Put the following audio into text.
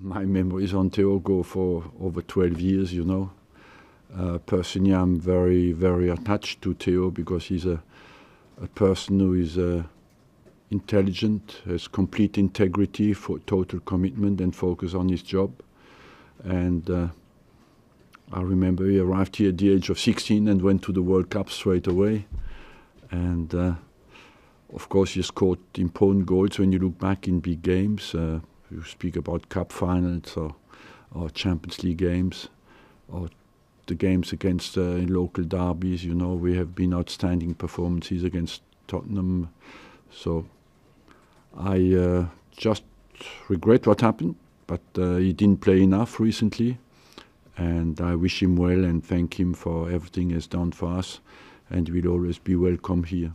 my memories on Theo go for over 12 years, you know. Uh, personally, I'm very, very attached to Theo because he's a, a person who is uh, intelligent, has complete integrity, for total commitment and focus on his job. And uh, I remember he arrived here at the age of 16 and went to the World Cup straight away. And uh, of course, he scored important goals when you look back in big games. You speak about cup finals or, or Champions League games or the games against uh, local derbies. You know, we have been outstanding performances against Tottenham. So I uh, just regret what happened, but uh, he didn't play enough recently. And I wish him well and thank him for everything he's done for us. And will always be welcome here.